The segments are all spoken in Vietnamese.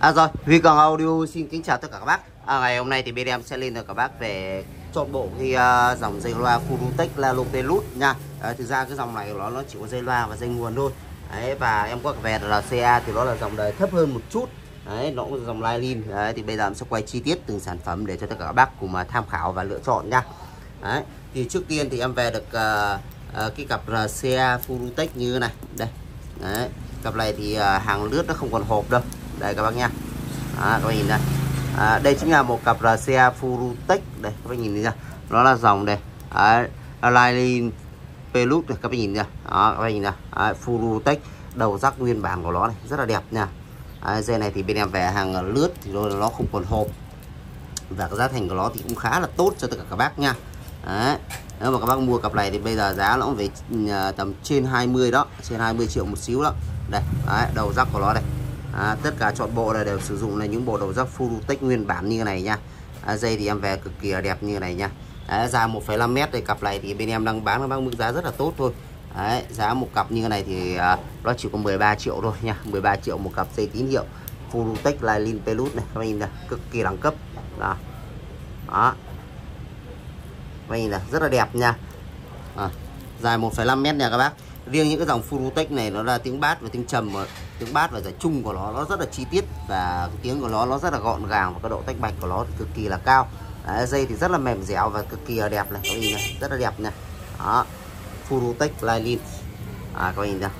À rồi, Huy Cường Audio xin kính chào tất cả các bác. À, Ngày hôm nay thì bên em sẽ lên cho các bác về chọn bộ cái uh, dòng dây loa Furutech Lalo Pelut nha. À, Thực ra cái dòng này nó nó chỉ có dây loa và dây nguồn thôi. Đấy, và em có về là CA thì nó là dòng đời thấp hơn một chút. Đấy, nó cũng là dòng Lylin Đấy, thì bây giờ em sẽ quay chi tiết từng sản phẩm để cho tất cả các bác cùng mà tham khảo và lựa chọn nha. Đấy, thì trước tiên thì em về được uh, uh, cái cặp RCA Furutech như thế này. Đây, Đấy, cặp này thì uh, hàng lướt nó không còn hộp đâu đây các bác nha à, các bác nhìn đây. À, đây chính là một cặp RCA Furutech đây các bác nhìn ra nó là dòng đây. À, Lylin Pelut này các bác nhìn nha đó các bác nhìn nha à, Furutech đầu rắc nguyên bản của nó này rất là đẹp nha. À, dây này thì bên em về hàng lướt thì nó không còn hộp. Và cái giá thành của nó thì cũng khá là tốt cho tất cả các bác nha. Đấy. nếu mà các bác mua cặp này thì bây giờ giá nó cũng về à, tầm trên 20 đó trên 20 triệu một xíu đó. Đây Đấy, đầu rắc của nó đây à, tất cả chọn bộ này đều sử dụng là những bộ đầu rắc Furutech nguyên bản như này nha. À, dây thì em về cực kỳ là đẹp như này nha. Đấy, dài 1,5 mét đây cặp này thì bên em đang bán nó bằng mức giá rất là tốt thôi. Đấy, giá một cặp như này thì à, nó chỉ có 13 triệu thôi nha. 13 triệu một cặp dây tín hiệu Furutech Lylin Pelus này. Các bạn nhìn này cực kỳ đẳng cấp. Đó. Đó. Các nhìn này rất là đẹp nha. À, dài 1,5 mét nha các bác. Riêng những cái dòng Furutech này nó là tiếng bass và tiếng trầm tiếng bát và giải chung của nó nó rất là chi tiết và tiếng của nó nó rất là gọn gàng và cái độ tách bạch của nó thì cực kỳ là cao. Đấy, dây thì rất là mềm dẻo và cực kỳ là đẹp này các nhìn này rất là đẹp này đó Furutech Lylin à, các nhìn nha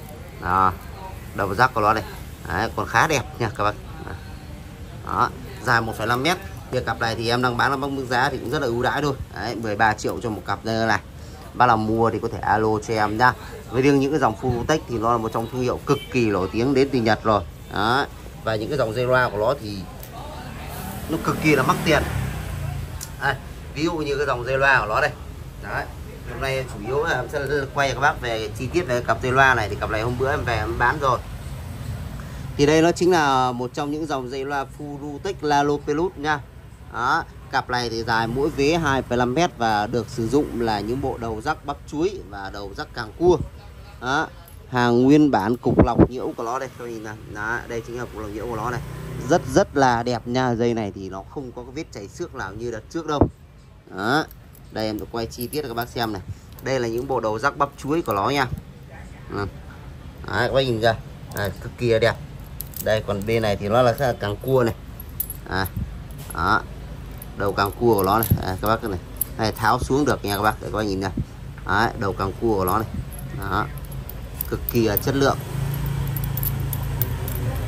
đó đầu rắc của nó này. Đấy, còn khá đẹp nha các bạn. Đó dài 1,5 mét. Việc cặp này thì em đang bán nó bằng mức giá thì cũng rất là ưu đãi thôi. Đấy, 13 triệu cho một cặp này bác nào mua thì có thể alo cho em nha với riêng những cái dòng Furutech thì nó là một trong thương hiệu cực kỳ nổi tiếng đến từ Nhật rồi. Đó và những cái dòng dây loa của nó thì nó cực kỳ là mắc tiền. À, ví dụ như cái dòng dây loa của nó đây. Đấy. Hôm nay chủ yếu là em sẽ quay cho các bác về chi tiết về cặp dây loa này thì cặp này hôm bữa em về em bán rồi. Thì đây nó chính là một trong những dòng dây loa Furutech Lalo Pelus nha. Đó Cặp này thì dài mỗi vế 2,5 mét và được sử dụng là những bộ đầu rắc bắp chuối và đầu rắc càng cua. Đó. Hàng nguyên bản cục lọc nhiễu của nó đây, các nhìn này. Đó, đây chính là cục lọc nhiễu của nó này. Rất rất là đẹp nha. Dây này thì nó không có cái vết chảy xước nào như đợt trước đâu. Đó. Đây em được quay chi tiết cho các bác xem này. Đây là những bộ đầu rắc bắp chuối của nó nha. Ừ. Đấy, các bác nhìn ra. À, cực kỳ đẹp. Đây còn bên này thì nó là càng cua này. À. Đó đầu càng cua của nó này. À, các bác này. Này tháo xuống được nha các bác để các bác nhìn này. Đấy, đầu càng cua của nó này. Đó. Cực kỳ là chất lượng.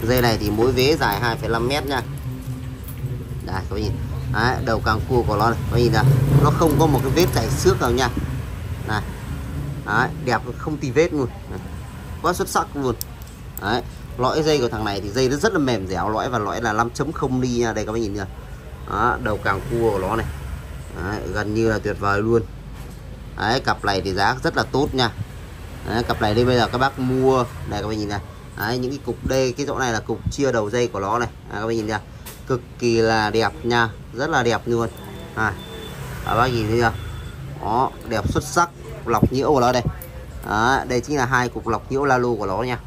Dây này thì mỗi vế dài 2,5 mét nha. Đây các bác nhìn. Đấy, đầu càng cua của nó này. Các bác nhìn này nó không có một cái vết chảy xước nào nha. Này. Đấy, đẹp không tì vết luôn. Đấy. quá xuất sắc luôn. Đấy, lõi dây của thằng này thì dây nó rất là mềm dẻo lõi và lõi là 5.0 ly nha. Đây các bác nhìn nha đó, đầu càng cua của nó này. Đấy, gần như là tuyệt vời luôn. Đấy, cặp này thì giá rất là tốt nha. Đấy, cặp này đây bây giờ các bác mua. Này các bác nhìn này. Đấy, những cái cục đây cái chỗ này là cục chia đầu dây của nó này. À, các bác nhìn nha. Cực kỳ là đẹp nha. Rất là đẹp luôn. À, các bác nhìn thấy chưa? Đó đẹp xuất sắc. Lọc nhiễu của nó đây. Đó, đây chính là hai cục lọc nhiễu lalo của nó nha.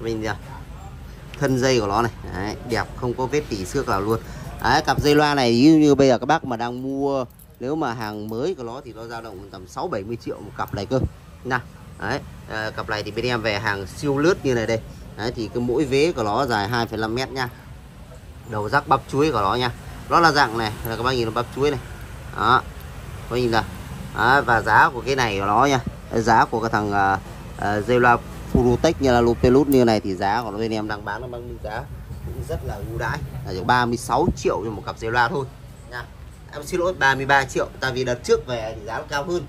Mình thân dây của nó này. Đấy, đẹp không có vết tỉ xước nào luôn. Đấy, cặp dây loa này như, như bây giờ các bác mà đang mua nếu mà hàng mới của nó thì nó dao động tầm 6 70 triệu một cặp này cơ. Nào. đấy à, cặp này thì bên em về hàng siêu lướt như này đây. Đấy thì cái mỗi vế của nó dài 2,5 mét nha. Đầu rắc bắp chuối của nó nha. Nó là dạng này là các bác nhìn nó bắp chuối này. Đó có nhìn là đó, và giá của cái này của nó nha. Giá của cái thằng uh, uh, dây loa Furutech như là Lupelus như này thì giá của nó bên em đang bán nó bằng giá? Cũng rất là ưu đãi. Là chỉ 36 triệu cho một cặp dây loa thôi nha. Em xin lỗi 33 triệu. Tại vì đợt trước về thì giá nó cao hơn.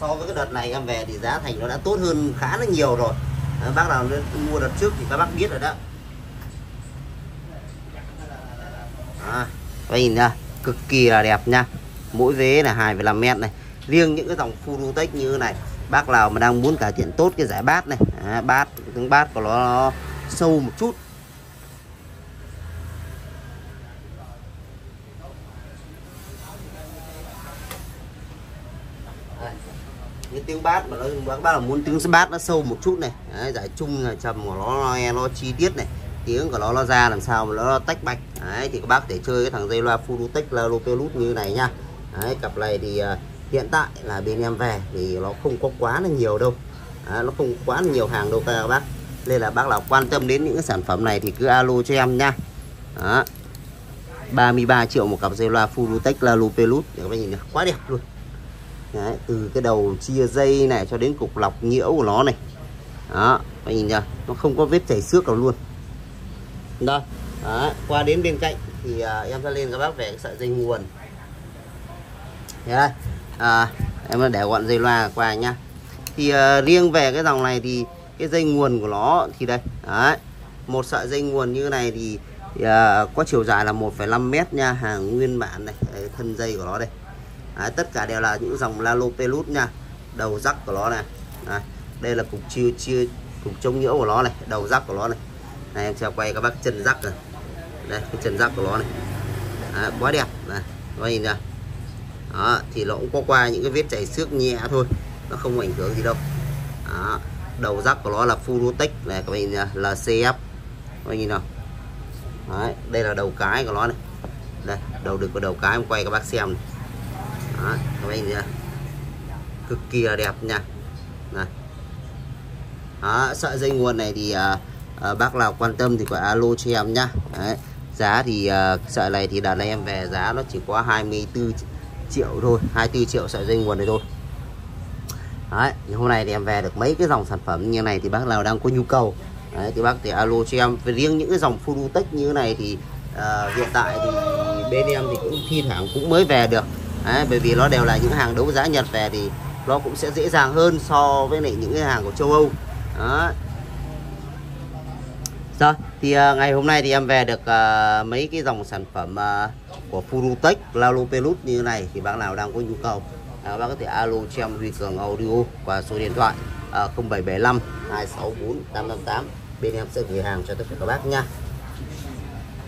So với cái đợt này em về thì giá thành nó đã tốt hơn khá là nhiều rồi. À, bác nào mua đợt trước thì các bác biết rồi đó. À, nhìn nha cực kỳ là đẹp nha. Mỗi vế là 2,5 mét này. Riêng những cái dòng Furutech như thế này bác nào mà đang muốn cải thiện tốt cái giải bát này. À, bát tiếng bát của nó, nó sâu một chút. Cái tiếng bát mà nó bác bác là muốn tiếng bát nó sâu một chút này. Đấy, giải chung là trầm của nó nó, nghe nó chi tiết này. Tiếng của nó nó ra làm sao mà nó tách bạch. Đấy thì các bác thể chơi cái thằng dây loa Fulutech là như này nha. Đấy, cặp này thì uh, hiện tại là bên em về thì nó không có quá là nhiều đâu. À, nó không quá là nhiều hàng đâu các bác. Nên là bác nào quan tâm đến những cái sản phẩm này thì cứ alo cho em nha. Đó. 33 triệu một cặp dây loa Fulutech là Lopelus để các bác nhìn này quá đẹp luôn. Đấy, từ cái đầu chia dây này cho đến cục lọc nhiễu của nó này. Đó các nhìn chưa? Nó không có vết chảy xước nào luôn. Đó, đó. qua đến bên cạnh thì à, em sẽ lên các bác về cái sợi dây nguồn. Đấy, à, em để gọn dây loa qua nhá. Thì à, riêng về cái dòng này thì cái dây nguồn của nó thì đây đấy. Một sợi dây nguồn như này thì, thì à, có chiều dài là 1,5 mét nha hàng nguyên bản này đấy, thân dây của nó đây. Đấy, tất cả đều là những dòng Lalo Pelut nha đầu rắc của nó này. Đấy, đây là cục chia chia cục chống nhiễu của nó này đầu rắc của nó này. Này em sẽ quay các bác chân rắc này. Đây cái chân rắc của nó này. Đấy, quá đẹp. Này các nhìn ra đó thì nó cũng có qua những cái vết chảy xước nhẹ thôi nó không ảnh hưởng gì đâu. Đó. đầu rắc của nó là Fulutech này các bạn nhìn là CF các bạn nhìn nào. Đấy, đây là đầu cái của nó này. Đây đầu được của đầu cái em quay các bác xem này. Đó, các bạn nhìn cực kỳ là đẹp nha. Này. Đó, sợi dây nguồn này thì à, à, bác nào quan tâm thì phải alo cho em nhá. Đấy, giá thì à, sợi này thì đợt này em về giá nó chỉ có 24 triệu thôi 24 triệu sợi dây nguồn này thôi. Đấy, thì hôm nay thì em về được mấy cái dòng sản phẩm như này thì bác nào đang có nhu cầu. Đấy, thì bác thì alo cho em. Về riêng những cái dòng Fulutech như thế này thì uh, hiện tại thì bên em thì cũng thi thoảng cũng mới về được. Đấy, bởi vì nó đều là những hàng đấu giá Nhật về thì nó cũng sẽ dễ dàng hơn so với lại những cái hàng của châu Âu. Đó. Rồi, thì uh, ngày hôm nay thì em về được uh, mấy cái dòng sản phẩm uh, của Fulutech, Lalopelus như này. Thì bác nào đang có nhu cầu uh, bác có thể alo cho em Huy Cường Audio qua số điện thoại uh, 0775 264 858 bên em sẽ gửi hàng cho tất cả các bác nha.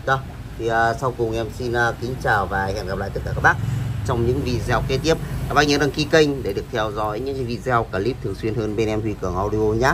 Đó thì uh, sau cùng em xin uh, kính chào và hẹn gặp lại tất cả các bác trong những video kế tiếp. Các bác nhớ đăng ký kênh để được theo dõi những video clip thường xuyên hơn bên em Huy Cường Audio nhé